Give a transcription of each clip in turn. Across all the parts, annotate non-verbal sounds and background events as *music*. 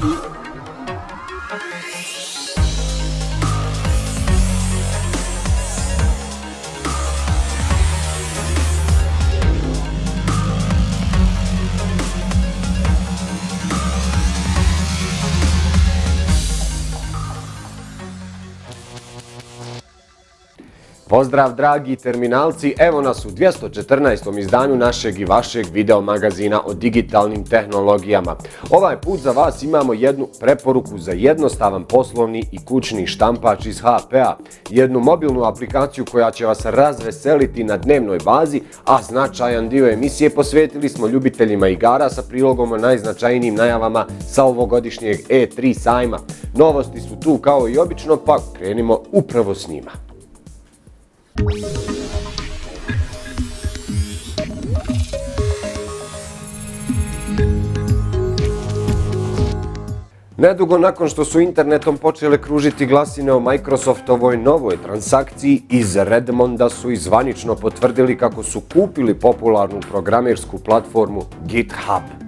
Thank you. Pozdrav dragi terminalci, evo nas u 214. izdanju našeg i vašeg video magazina o digitalnim tehnologijama. Ovaj put za vas imamo jednu preporuku za jednostavan poslovni i kućni štampač iz HP-a. Jednu mobilnu aplikaciju koja će vas razveseliti na dnevnoj bazi, a značajan dio emisije posvetili smo ljubiteljima igara sa prilogom o najznačajnijim najavama sa ovogodišnjeg E3 sajma. Novosti su tu kao i obično, pa krenimo upravo s njima. Nedugo nakon što su internetom počele kružiti glasine o Microsoftovoj novoj transakciji, iz Redmonda su izvanično potvrdili kako su kupili popularnu programersku platformu GitHub.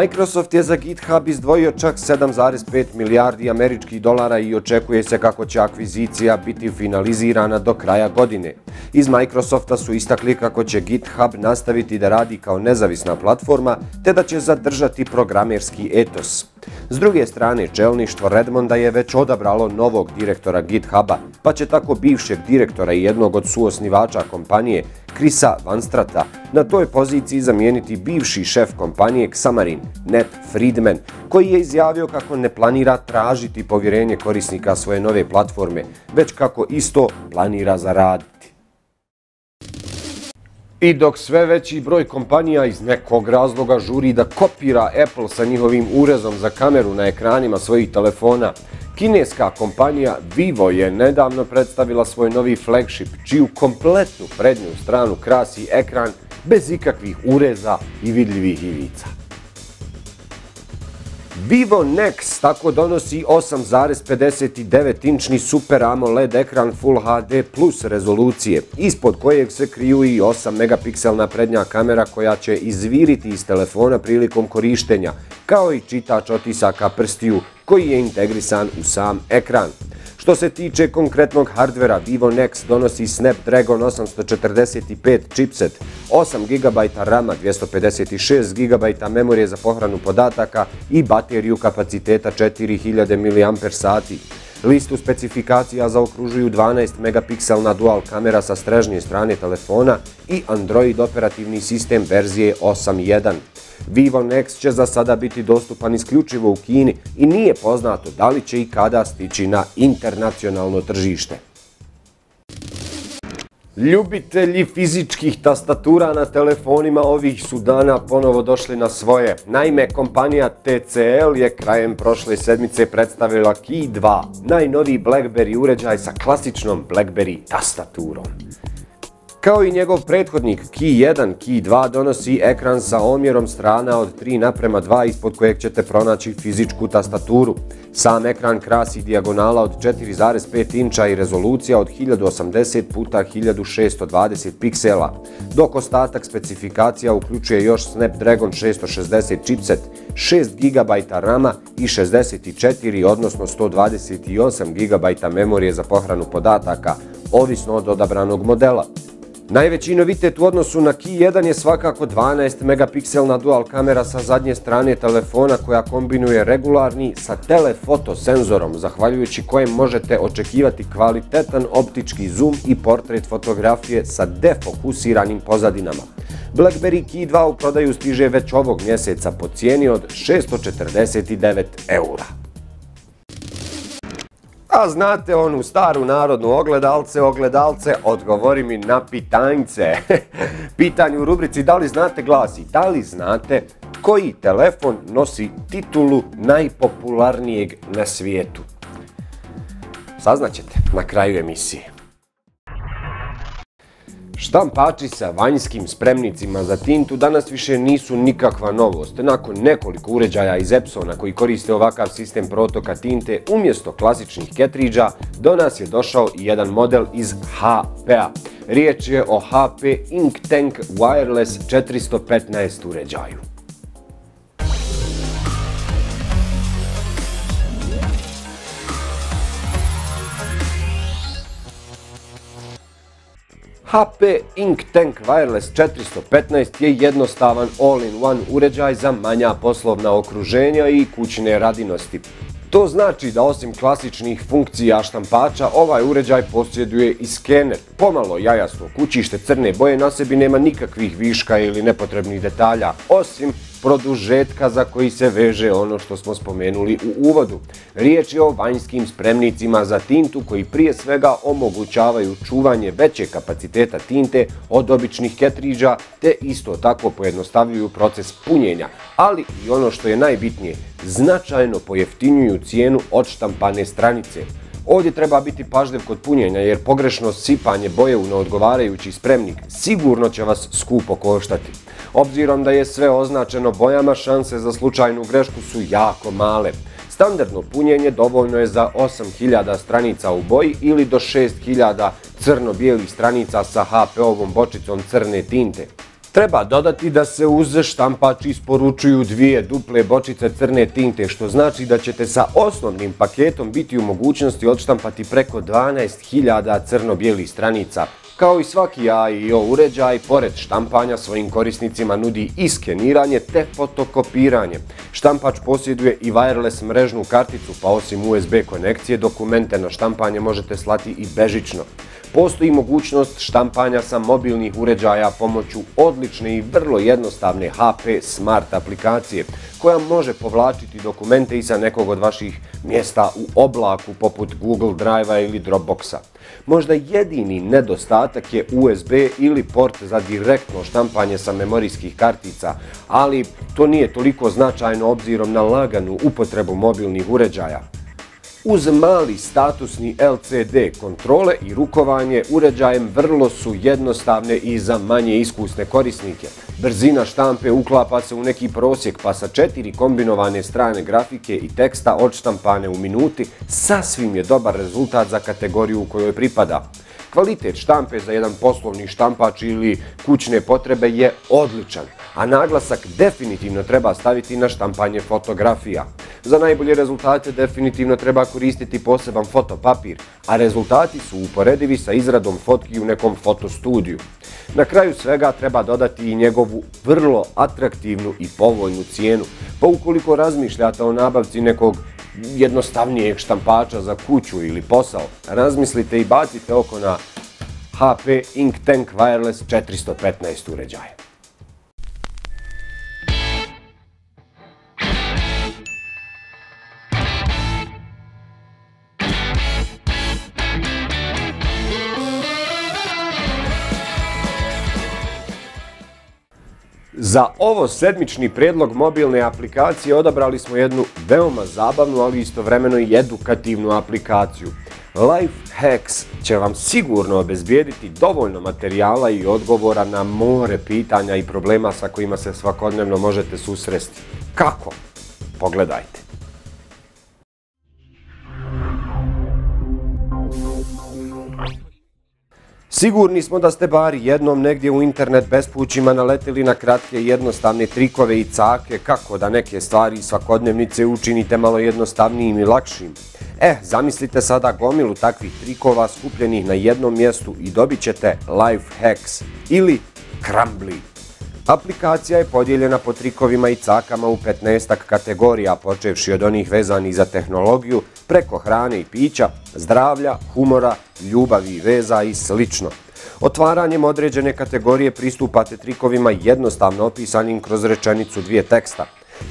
Microsoft je za GitHub izdvojio čak 7,5 milijardi američkih dolara i očekuje se kako će akvizicija biti finalizirana do kraja godine. Iz Microsofta su istakli kako će GitHub nastaviti da radi kao nezavisna platforma te da će zadržati programerski etos. S druge strane, čelništvo Redmonda je već odabralo novog direktora GitHuba, pa će tako bivšeg direktora i jednog od suosnivača kompanije, Krisa Vanstrata, na toj poziciji zamijeniti bivši šef kompanije Xamarin, Ned Friedman, koji je izjavio kako ne planira tražiti povjerenje korisnika svoje nove platforme, već kako isto planira za rad. I dok sve veći broj kompanija iz nekog razloga žuri da kopira Apple sa njihovim urezom za kameru na ekranima svojih telefona, kineska kompanija Vivo je nedavno predstavila svoj novi flagship, čiju kompletnu prednju stranu krasi ekran bez ikakvih ureza i vidljivih ivica. Vivo Nex tako donosi 8,59-inčni Super AMOLED ekran Full HD plus rezolucije, ispod kojeg se kriju i 8 megapikselna prednja kamera koja će izviriti iz telefona prilikom korištenja, kao i čitač otisaka prstiju koji je integrisan u sam ekran. Što se tiče konkretnog hardvera, Vivo Nex donosi Snapdragon 845 chipset, 8 GB RAM-a, 256 GB memorije za pohranu podataka i bateriju kapaciteta 4000 mAh. Listu specifikacija zaokružuju 12 megapikselna dual kamera sa strežnje strane telefona i Android operativni sistem verzije 8.1. Vivo Next će za sada biti dostupan isključivo u Kini i nije poznato da li će i kada stići na internacionalno tržište. Ljubitelji fizičkih tastatura na telefonima ovih su dana ponovo došli na svoje. Naime, kompanija TCL je krajem prošle sedmice predstavila Key 2, najnoviji BlackBerry uređaj sa klasičnom BlackBerry tastaturom. Kao i njegov prethodnik Key 1, Key 2 donosi ekran sa omjerom strana od 3 naprema 2 ispod kojeg ćete pronaći fizičku tastaturu. Sam ekran krasi dijagonala od 4,5 inča i rezolucija od 1080 puta 1620 piksela, dok ostatak specifikacija uključuje još Snapdragon 660 chipset, 6 GB RAM-a i 64 odnosno 128 GB memorije za pohranu podataka, ovisno od odabranog modela. Najveći novitet u odnosu na Key 1 je svakako 12 megapikselna dual kamera sa zadnje strane telefona koja kombinuje regularni sa telefoto senzorom, zahvaljujući kojem možete očekivati kvalitetan optički zoom i portret fotografije sa defokusiranim pozadinama. BlackBerry Key 2 u prodaju stiže već ovog mjeseca po cijeni od 649 eura. A znate onu staru narodnu ogledalce, ogledalce, odgovori mi na pitanjce. *laughs* Pitanje u rubrici da li znate glasi, da li znate koji telefon nosi titulu najpopularnijeg na svijetu? Saznaćete na kraju emisije. Štampači sa vanjskim spremnicima za tintu danas više nisu nikakva novost. Nakon nekoliko uređaja iz Epsona koji koriste ovakav sistem protoka tinte umjesto klasičnih ketridža, do nas je došao i jedan model iz HP-a. Riječ je o HP Ink Tank Wireless 415 uređaju. HP Ink Tank Wireless 415 je jednostavan all-in-one uređaj za manja poslovna okruženja i kućne radinosti. To znači da osim klasičnih funkcija štampača, ovaj uređaj posjeduje i skener. Pomalo jajasno kućište crne boje na sebi nema nikakvih viška ili nepotrebnih detalja, osim produžetka za koji se veže ono što smo spomenuli u uvodu. Riječ je o vanjskim spremnicima za tintu koji prije svega omogućavaju čuvanje veće kapaciteta tinte od običnih ketriđa te isto tako pojednostavljuju proces punjenja, ali i ono što je najbitnije, značajno pojeftinjuju cijenu odštampane stranice. Ovdje treba biti pažljiv kod punjenja jer pogrešno sipanje boje u neodgovarajući spremnik sigurno će vas skupo koštati. Obzirom da je sve označeno bojama, šanse za slučajnu grešku su jako male. Standardno punjenje dovoljno je za 8000 stranica u boji ili do 6000 crno-bijelih stranica sa HP-ovom bočicom crne tinte. Treba dodati da se uz štampač isporučuju dvije duple bočice crne tinte, što znači da ćete sa osnovnim paketom biti u mogućnosti odštampati preko 12.000 crno-bijelih stranica. Kao i svaki AIO uređaj, pored štampanja svojim korisnicima nudi i skeniranje te fotokopiranje. Štampač posjeduje i wireless mrežnu karticu, pa osim USB konekcije, dokumente na štampanje možete slati i bežično. Postoji mogućnost štampanja sa mobilnih uređaja pomoću odlične i vrlo jednostavne HP Smart aplikacije, koja može povlačiti dokumente i sa nekog od vaših mjesta u oblaku poput Google Drive-a ili Dropboxa. Možda jedini nedostatak je USB ili port za direktno štampanje sa memorijskih kartica, ali to nije toliko značajno obzirom na laganu upotrebu mobilnih uređaja. Uz mali statusni LCD kontrole i rukovanje uređajem vrlo su jednostavne i za manje iskusne korisnike. Brzina štampe uklapa se u neki prosjek pa sa četiri kombinovane strane grafike i teksta odštampane u minuti sasvim je dobar rezultat za kategoriju u kojoj pripada. Kvalitet štampe za jedan poslovni štampač ili kućne potrebe je odličan, a naglasak definitivno treba staviti na štampanje fotografija. Za najbolje rezultate definitivno treba koristiti poseban fotopapir, a rezultati su uporedivi sa izradom fotki u nekom fotostudiju. Na kraju svega treba dodati i njegovu vrlo atraktivnu i povoljnu cijenu, pa ukoliko razmišljate o nabavci nekog jednostavnijeg štampača za kuću ili posao, razmislite i bacite oko na HP Ink Tank Wireless 415 uređaja. Za ovo sedmični predlog mobilne aplikacije odabrali smo jednu veoma zabavnu, ali istovremeno i edukativnu aplikaciju. Lifehacks će vam sigurno obezbijediti dovoljno materijala i odgovora na more pitanja i problema sa kojima se svakodnevno možete susresti. Kako? Pogledajte. Sigurni smo da ste bar jednom negdje u internet bespućima naletili na kratke jednostavne trikove i cake kako da neke stvari svakodnevnice učinite malo jednostavnijim i lakšim. E, zamislite sada gomilu takvih trikova skupljenih na jednom mjestu i dobit ćete Life Hacks ili Crumbly. Aplikacija je podijeljena po trikovima i cakama u 15 kategorija, počevši od onih vezanih za tehnologiju, preko hrane i pića, zdravlja, humora, ljubavi i veza i sl. Otvaranjem određene kategorije pristupate trikovima jednostavno opisanim kroz rečenicu dvije teksta.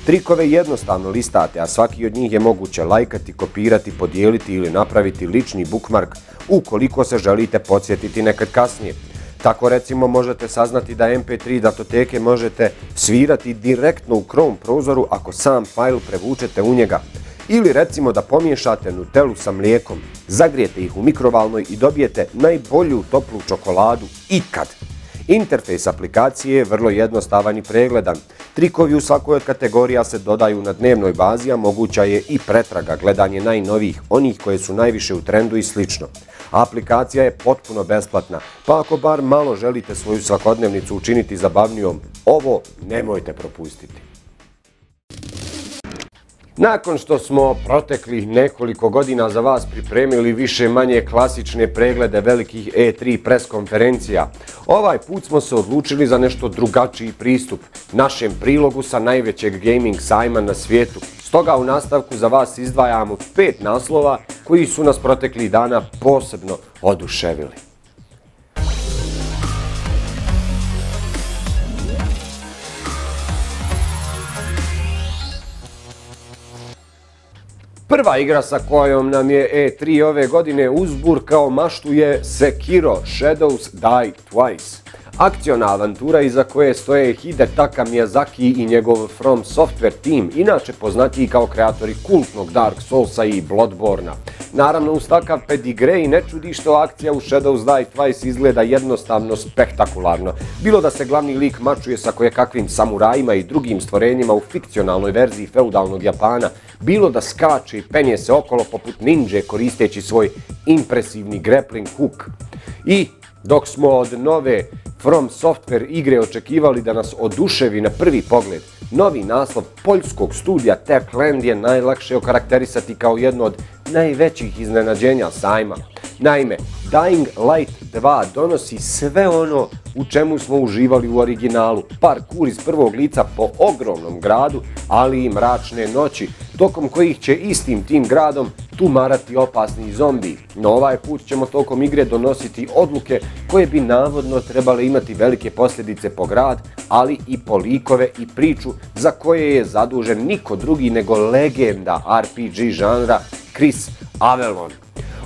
Trikove jednostavno listate, a svaki od njih je moguće lajkati, kopirati, podijeliti ili napraviti lični bookmark ukoliko se želite podsjetiti nekad kasnije. Tako recimo možete saznati da MP3 datoteke možete svirati direktno u Chrome prozoru ako sam fajl prevučete u njega. Ili recimo da pomiješate nutelu sa mlijekom, zagrijete ih u mikrovalnoj i dobijete najbolju toplu čokoladu ikad. Interfejs aplikacije je vrlo jednostavan i pregledan. Trikovi u svakoj od kategorija se dodaju na dnevnoj bazi, a moguća je i pretraga gledanje najnovijih, onih koje su najviše u trendu i slično. Aplikacija je potpuno besplatna, pa ako bar malo želite svoju svakodnevnicu učiniti zabavnijom, ovo nemojte propustiti. Nakon što smo proteklih nekoliko godina za vas pripremili više manje klasične preglede velikih E3 pres konferencija, ovaj put smo se odlučili za nešto drugačiji pristup našem prilogu sa najvećeg gaming sajma na svijetu. Stoga u nastavku za vas izdvajamo pet naslova koji su nas proteklih dana posebno oduševili. Prva igra sa kojom nam je E3 ove godine uzbur kao maštu je Sekiro Shadows Die Twice. Akcijona avantura iza koje stoje Hidetaka Miyazaki i njegov From Software team, inače poznatiji kao kreatori kultnog Dark Soulsa i Bloodborna. Naravno, uz takav i ne čudi što akcija u Shadows Die Twice izgleda jednostavno spektakularno. Bilo da se glavni lik mačuje sa kojekakvim samurajima i drugim stvorenjima u fikcionalnoj verziji feudalnog Japana, bilo da skače i penje se okolo poput ninja koristeći svoj impresivni grappling hook. I dok smo od nove From Software igre očekivali da nas oduševi na prvi pogled, novi naslov poljskog studija Techland je najlakše okarakterisati kao jedno od najvećih iznenađenja sajma. Naime, Dying Light 2 donosi sve ono u čemu smo uživali u originalu. Parkour iz prvog lica po ogromnom gradu, ali i mračne noći, tokom kojih će istim tim gradom tumarati opasni zombi. No ovaj put ćemo tokom igre donositi odluke koje bi navodno trebale imati velike posljedice po grad, ali i po likove i priču za koje je zadužen niko drugi nego legenda RPG žanra Chris Avellon.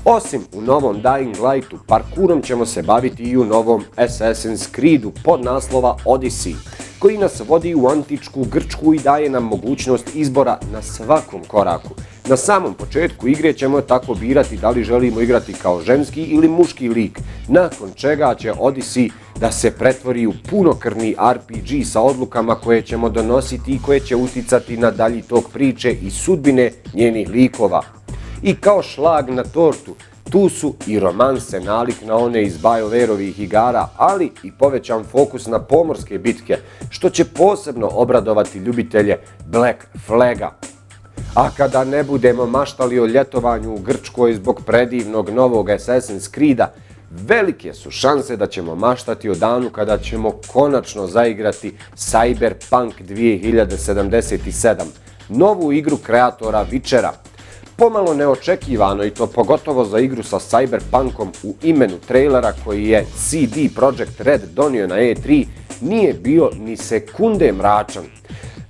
Osim u novom Dying Lightu, parkurom ćemo se baviti i u novom Assassin's Creedu pod naslova Odyssey, koji nas vodi u antičku Grčku i daje nam mogućnost izbora na svakom koraku. Na samom početku igre ćemo tako birati da li želimo igrati kao ženski ili muški lik, nakon čega će Odyssey da se pretvori u punokrni RPG sa odlukama koje ćemo donositi i koje će uticati na dalji tok priče i sudbine njenih likova. I kao šlag na tortu, tu su i romanse nalik na one iz Bajoverovih igara, ali i povećan fokus na pomorske bitke, što će posebno obradovati ljubitelje Black Flaga. A kada ne budemo maštali o ljetovanju u Grčkoj zbog predivnog novog Assassin's Creed-a, velike su šanse da ćemo maštati o danu kada ćemo konačno zaigrati Cyberpunk 2077, novu igru kreatora Vičera, pomalo neočekivano i to pogotovo za igru sa Cyberpunkom u imenu trailera koji je CD Projekt Red donio na E3, nije bio ni sekunde mračan.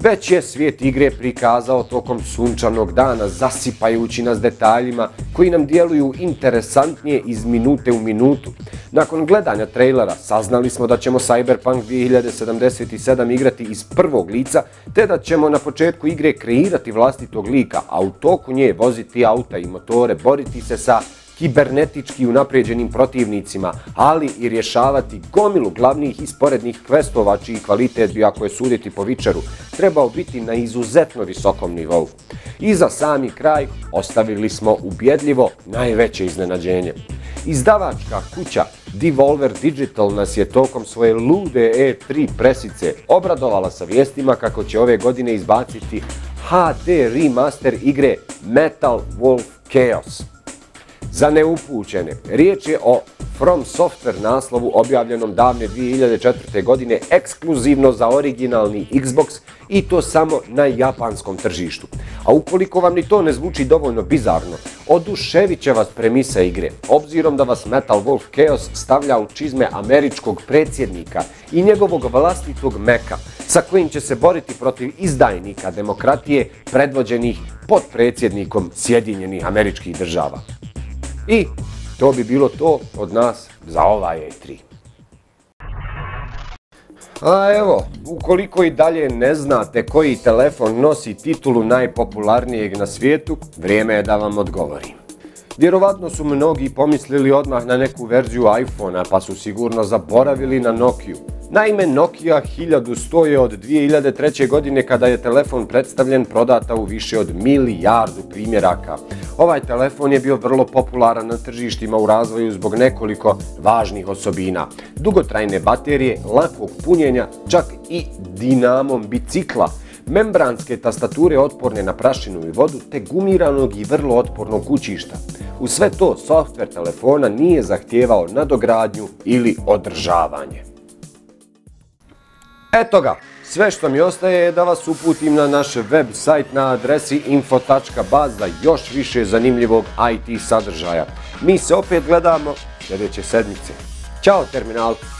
Već je svijet igre prikazao tokom sunčanog dana, zasipajući nas detaljima koji nam djeluju interesantnije iz minute u minutu. Nakon gledanja trailera saznali smo da ćemo Cyberpunk 2077 igrati iz prvog lica, te da ćemo na početku igre kreirati vlastitog lika, a u toku nje voziti auta i motore, boriti se sa kibernetički unapređenim protivnicima, ali i rješavati gomilu glavnih i sporednih kvestova čiji kvalitet bi, ako je suditi po Vičeru, trebao biti na izuzetno visokom nivou. I za sami kraj ostavili smo ubjedljivo najveće iznenađenje. Izdavačka kuća Devolver Digital nas je tokom svoje lude E3 presice obradovala sa vijestima kako će ove godine izbaciti HD remaster igre Metal Wolf Chaos. Za neupućene, riječ je o From Software naslovu objavljenom davne 2004. godine ekskluzivno za originalni Xbox i to samo na japanskom tržištu. A ukoliko vam ni to ne zvuči dovoljno bizarno, oduševit će vas premisa igre, obzirom da vas Metal Wolf Chaos stavlja u čizme američkog predsjednika i njegovog vlastitog meka, sa kojim će se boriti protiv izdajnika demokratije predvođenih pod predsjednikom Sjedinjenih američkih država. I to bi bilo to od nas za ovaj E3. A evo, ukoliko i dalje ne znate koji telefon nosi titulu najpopularnijeg na svijetu, vrijeme je da vam odgovorim. Vjerovatno su mnogi pomislili odmah na neku verziju iPhone-a, pa su sigurno zaboravili na Nokia. Naime, Nokia 1100 je od 2003. godine kada je telefon predstavljen prodata u više od milijardu primjeraka. Ovaj telefon je bio vrlo popularan na tržištima u razvoju zbog nekoliko važnih osobina. Dugotrajne baterije, lakog punjenja, čak i dinamom bicikla, membranske tastature otporne na prašinu i vodu, te gumiranog i vrlo otpornog kućišta. U sve to, softver telefona nije zahtijevao nadogradnju ili održavanje. Eto ga, sve što mi ostaje je da vas uputim na naš web sajt na adresi info.baz za još više zanimljivog IT sadržaja. Mi se opet gledamo sljedeće sedmice. Ćao terminalci!